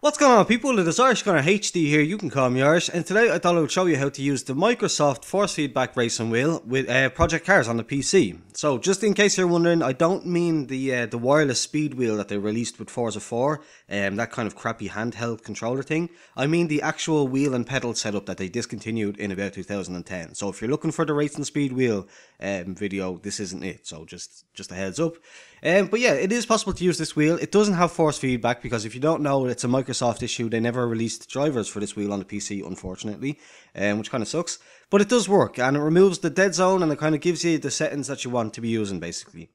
What's going on people, it is Irish Gunner HD here, you can call me Irish, and today I thought I would show you how to use the Microsoft Force Feedback Racing Wheel with uh, Project Cars on the PC. So just in case you're wondering, I don't mean the uh, the wireless speed wheel that they released with Forza 4, um, that kind of crappy handheld controller thing. I mean the actual wheel and pedal setup that they discontinued in about 2010. So if you're looking for the racing speed wheel um, video, this isn't it, so just, just a heads up. Um, but yeah, it is possible to use this wheel. It doesn't have force feedback because if you don't know, it's a Microsoft issue. They never released drivers for this wheel on the PC, unfortunately, um, which kind of sucks. But it does work and it removes the dead zone and it kind of gives you the settings that you want to be using, basically.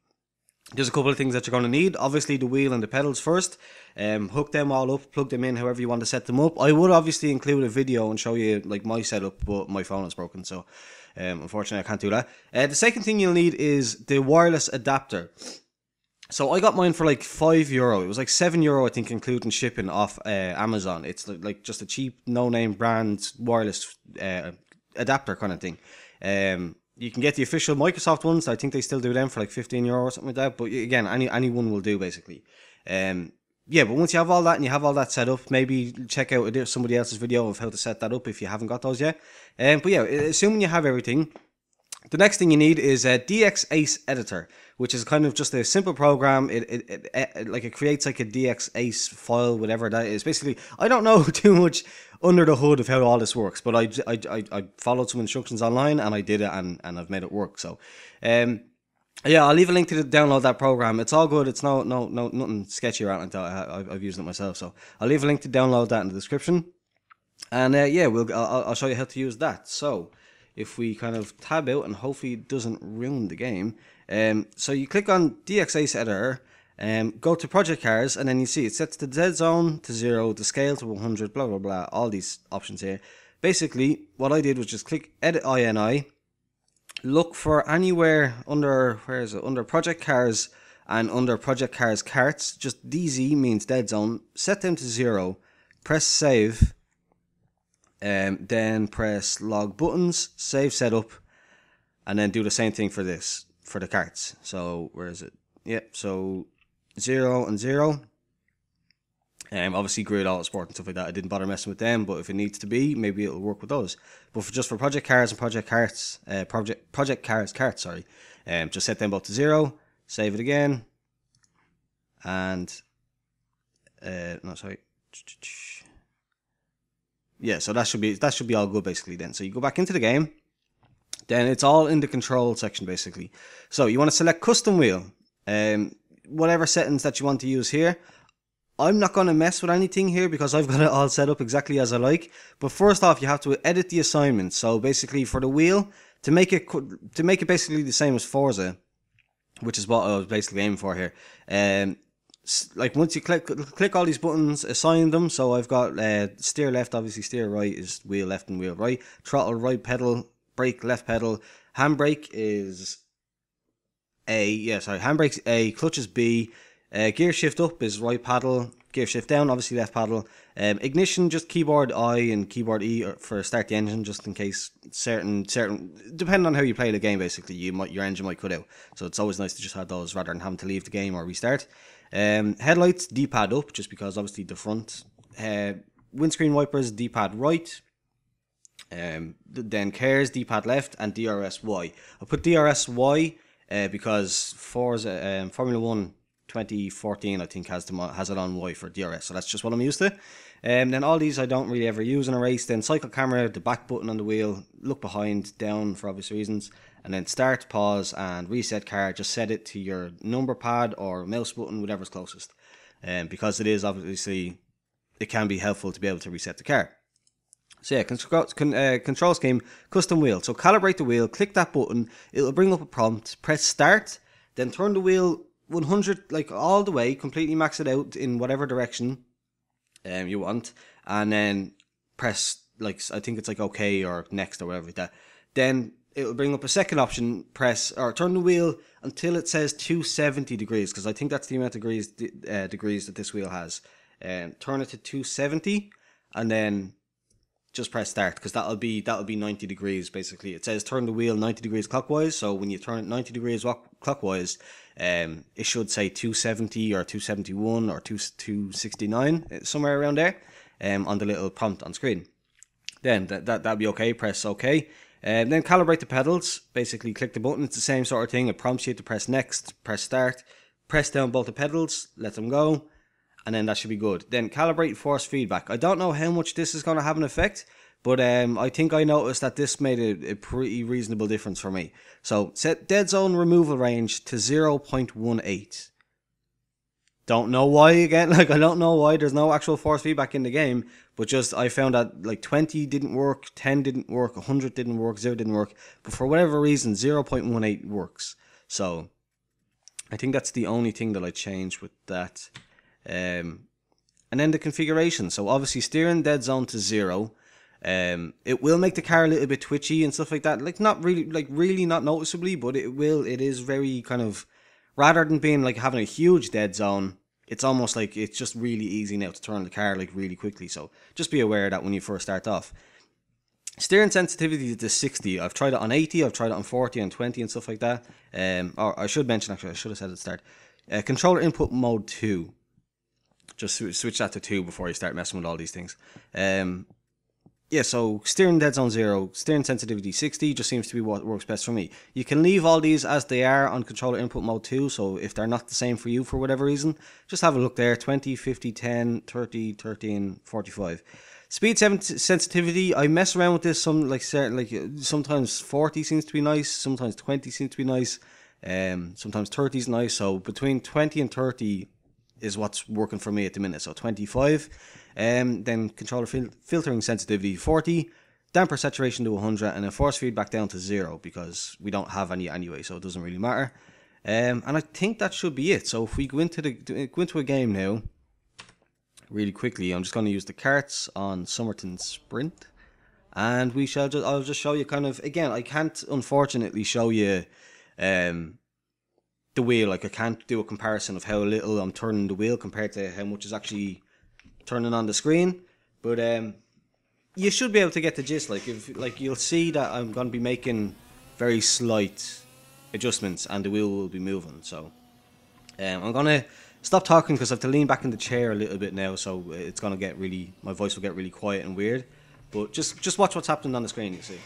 There's a couple of things that you're going to need. Obviously, the wheel and the pedals first. Um, hook them all up, plug them in however you want to set them up. I would obviously include a video and show you like my setup, but my phone is broken, so um, unfortunately I can't do that. Uh, the second thing you'll need is the wireless adapter. So I got mine for like five euro. It was like seven euro, I think, including shipping off uh, Amazon. It's like just a cheap, no-name brand wireless uh, adapter kind of thing. Um, you can get the official Microsoft ones. I think they still do them for like fifteen euro or something like that. But again, any any one will do basically. Um, yeah, but once you have all that and you have all that set up, maybe check out somebody else's video of how to set that up if you haven't got those yet. Um, but yeah, assuming you have everything, the next thing you need is a DX Ace editor, which is kind of just a simple program. It, it, it, it, like it creates like a DX Ace file, whatever that is. Basically, I don't know too much under the hood of how all this works, but I, I, I, I followed some instructions online and I did it and, and I've made it work. So, um, yeah, I'll leave a link to download that program. It's all good. It's no no no nothing sketchy or anything. I, I've used it myself, so I'll leave a link to download that in the description. And uh, yeah, we'll I'll, I'll show you how to use that. So if we kind of tab out and hopefully it doesn't ruin the game. Um, so you click on DX Ace editor, um, go to project cars, and then you see it sets the dead zone to zero, the scale to 100, blah blah blah, all these options here. Basically, what I did was just click edit INI, look for anywhere under where is it under project cars and under project cars carts. Just DZ means dead zone. Set them to zero. Press save um, then press log buttons, save setup, and then do the same thing for this, for the carts. So, where is it? Yep, so 0 and 0. Um, obviously, GRID Autosport and stuff like that. I didn't bother messing with them, but if it needs to be, maybe it'll work with those. But for just for project cars and project carts, uh, project project cars carts, sorry, um, just set them both to zero, save it again, and uh, no, sorry yeah, so that should be that should be all good basically then. So you go back into the game, then it's all in the control section basically. So you want to select custom wheel, um, whatever settings that you want to use here. I'm not going to mess with anything here because I've got it all set up exactly as I like. But first off, you have to edit the assignment. So basically, for the wheel to make it to make it basically the same as Forza, which is what I was basically aiming for here. Um, like once you click click all these buttons, assign them. So I've got uh, steer left, obviously steer right is wheel left and wheel right. Throttle right pedal, brake left pedal. Handbrake is A. Yeah, sorry. Handbrake's A. Clutch is B. Uh, gear shift up is right paddle. Gear shift down, obviously left paddle. Um, ignition just keyboard I and keyboard E for start the engine, just in case certain certain depending on how you play the game. Basically, you might your engine might cut out, so it's always nice to just have those rather than having to leave the game or restart. Um, headlights, D-pad up, just because obviously the front. Uh, windscreen wipers, D-pad right. Um, then cares, D-pad left, and DRS Y. I put DRS Y uh, because Forza, um, Formula One 2014, I think, has, the, has it on Y for DRS. So that's just what I'm used to. Um, then all these I don't really ever use in a race. Then cycle camera, the back button on the wheel, look behind, down for obvious reasons and then start, pause, and reset car. Just set it to your number pad or mouse button, whatever's closest. Um, because it is obviously, it can be helpful to be able to reset the car. So yeah, control, uh, control scheme, custom wheel. So calibrate the wheel, click that button, it'll bring up a prompt, press start, then turn the wheel 100, like all the way, completely max it out in whatever direction um, you want, and then press, like, I think it's like OK or next or whatever like that. Then it will bring up a second option. Press or turn the wheel until it says 270 degrees because I think that's the amount of degrees uh, degrees that this wheel has. Um, turn it to 270, and then just press start because that'll be that'll be 90 degrees basically. It says turn the wheel 90 degrees clockwise, so when you turn it 90 degrees clockwise, um, it should say 270 or 271 or 2 269 uh, somewhere around there, um, on the little prompt on screen. Then that that that'll be okay. Press OK. And um, then calibrate the pedals. Basically, click the button. It's the same sort of thing. It prompts you to press next, press start, press down both the pedals, let them go, and then that should be good. Then calibrate force feedback. I don't know how much this is going to have an effect, but um, I think I noticed that this made a, a, pretty reasonable difference for me. So set dead zone removal range to 0.18. Don't know why again, like I don't know why there's no actual force feedback in the game, but just I found that like 20 didn't work, 10 didn't work, 100 didn't work, 0 didn't work, but for whatever reason 0.18 works. So I think that's the only thing that I changed with that. Um, and then the configuration. So obviously steering dead zone to zero. Um, it will make the car a little bit twitchy and stuff like that. Like not really, like really not noticeably, but it will. It is very kind of rather than being like having a huge dead zone. It's almost like it's just really easy now to turn the car like really quickly. So just be aware that when you first start off. Steering sensitivity to 60. I've tried it on 80, I've tried it on 40 and 20 and stuff like that. Um, or I should mention actually, I should have said at the start. Uh, controller input mode 2 just switch that to two before you start messing with all these things. Um, yeah, so steering dead zone zero, steering sensitivity 60 just seems to be what works best for me. You can leave all these as they are on controller input mode too, so if they're not the same for you for whatever reason, just have a look there 20, 50, 10, 30, 13, 45. Speed sensitivity, I mess around with this some like certain like sometimes 40 seems to be nice, sometimes 20 seems to be nice, um sometimes 30 is nice, so between 20 and 30 is what's working for me at the minute. So 25. Um, then controller fil- filtering sensitivity 40, damper saturation to 100, and then force feedback down to zero because we don't have any anyway, so it doesn't really matter. Um, and I think that should be it. So if we go into the go into a game now, really quickly, I'm just going to use the carts on Somerton Sprint, and we shall just I'll just show you kind of again. I can't unfortunately show you um the wheel. Like I can't do a comparison of how little I'm turning the wheel compared to how much is actually turning on the screen. But um, you should be able to get the gist. Like if like you'll see that I'm going to be making very slight adjustments, and the wheel will be moving. So um, I'm gonna stop talking because I have to lean back in the chair a little bit now. So it's gonna get really my voice will get really quiet and weird. But just just watch what's happening on the screen. You see.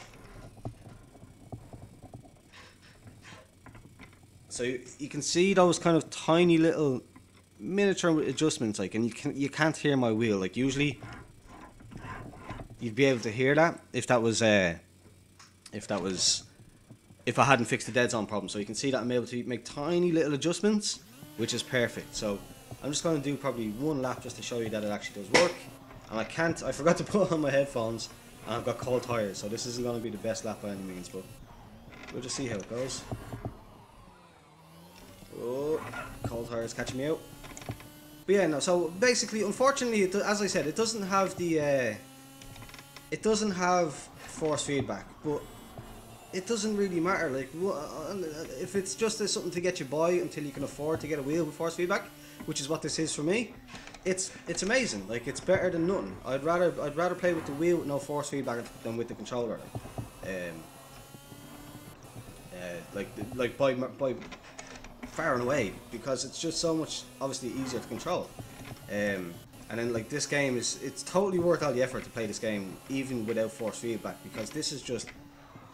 So you can see those kind of tiny little miniature adjustments, like, and you can you can't hear my wheel. Like usually, you'd be able to hear that if that was uh, if that was if I hadn't fixed the dead zone problem. So you can see that I'm able to make tiny little adjustments, which is perfect. So I'm just going to do probably one lap just to show you that it actually does work. And I can't, I forgot to put on my headphones and I've got cold tires, so this isn't going to be the best lap by any means, but we'll just see how it goes. Cold is catching me out. But yeah, no. So basically, unfortunately, it, as I said, it doesn't have the. Uh, it doesn't have force feedback, but it doesn't really matter. Like, uh, if it's just something to get you by until you can afford to get a wheel with force feedback, which is what this is for me, it's it's amazing. Like, it's better than nothing. I'd rather I'd rather play with the wheel with no force feedback than with the controller. Um, uh, like like by by far and away because it's just so much obviously easier to control. Um, and then like this game is it's totally worth all the effort to play this game even without force feedback because this is just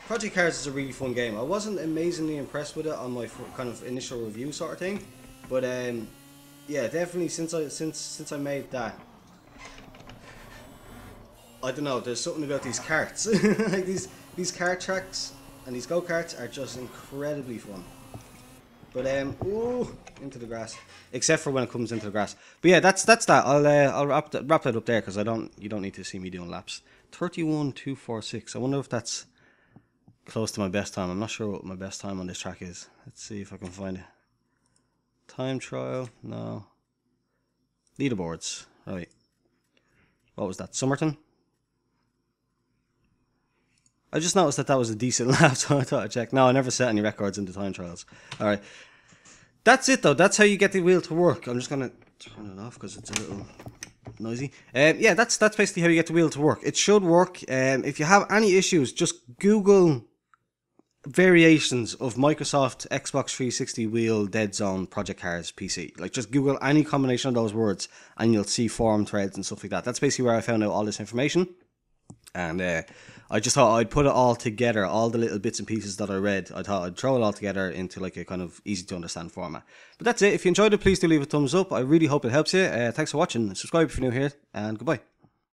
Project Cars is a really fun game. I wasn't amazingly impressed with it on my kind of initial review sort of thing, but um, yeah, definitely since I since since I made that, I don't know. There's something about these carts, like these these cart tracks and these go karts are just incredibly fun. But um, ooh, into the grass. Except for when it comes into the grass. But yeah, that's that's that. I'll uh, I'll wrap that, wrap that up there because I don't you don't need to see me doing laps. Thirty one two four six. I wonder if that's close to my best time. I'm not sure what my best time on this track is. Let's see if I can find it. Time trial? No. Leaderboards. Right. What was that? Somerton? I just noticed that that was a decent lap, so I thought I'd check. No, I never set any records in the time trials. All right. That's it, though. That's how you get the wheel to work. I'm just going to turn it off because it's a little noisy. Um, yeah, that's that's basically how you get the wheel to work. It should work. Um, if you have any issues, just Google variations of Microsoft Xbox 360 wheel Dead Zone Project Cars PC. Like just Google any combination of those words and you'll see forum threads and stuff like that. That's basically where I found out all this information. And uh, I just thought I'd put it all together, all the little bits and pieces that I read. I thought I'd throw it all together into like a kind of easy to understand format. But that's it. If you enjoyed it, please do leave a thumbs up. I really hope it helps you. Uh, thanks for watching. Subscribe if you're new here, and goodbye.